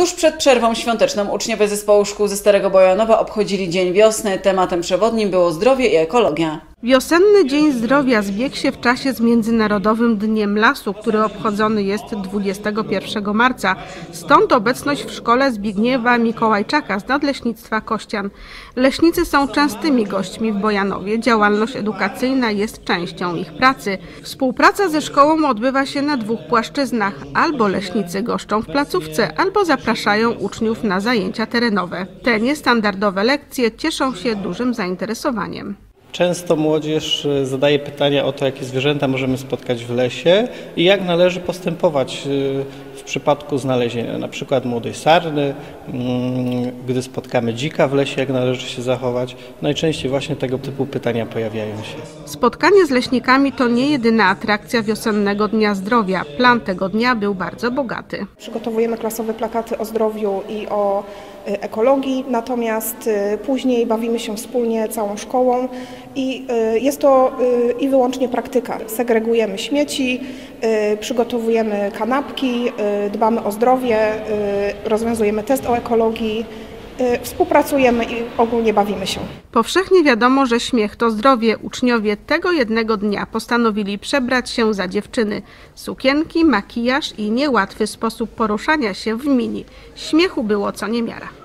Tuż przed przerwą świąteczną uczniowie zespołu szkół ze Starego Bojanowa obchodzili Dzień Wiosny. Tematem przewodnim było zdrowie i ekologia. Wiosenny Dzień Zdrowia zbiegł się w czasie z Międzynarodowym Dniem Lasu, który obchodzony jest 21 marca. Stąd obecność w szkole Zbigniewa Mikołajczaka z Nadleśnictwa Kościan. Leśnicy są częstymi gośćmi w Bojanowie. Działalność edukacyjna jest częścią ich pracy. Współpraca ze szkołą odbywa się na dwóch płaszczyznach. Albo leśnicy goszczą w placówce, albo zapraszają uczniów na zajęcia terenowe. Te niestandardowe lekcje cieszą się dużym zainteresowaniem. Często młodzież e, zadaje pytania o to, jakie zwierzęta możemy spotkać w lesie i jak należy postępować e, w przypadku znalezienia na przykład młodej sarny, mm, gdy spotkamy dzika w lesie, jak należy się zachować. Najczęściej właśnie tego typu pytania pojawiają się. Spotkanie z leśnikami to nie jedyna atrakcja wiosennego Dnia Zdrowia. Plan tego dnia był bardzo bogaty. Przygotowujemy klasowe plakaty o zdrowiu i o ekologii, natomiast y, później bawimy się wspólnie całą szkołą i y, jest to i wyłącznie praktyka. Segregujemy śmieci, przygotowujemy kanapki, dbamy o zdrowie, rozwiązujemy test o ekologii, współpracujemy i ogólnie bawimy się. Powszechnie wiadomo, że śmiech to zdrowie. Uczniowie tego jednego dnia postanowili przebrać się za dziewczyny. Sukienki, makijaż i niełatwy sposób poruszania się w mini. Śmiechu było co niemiara.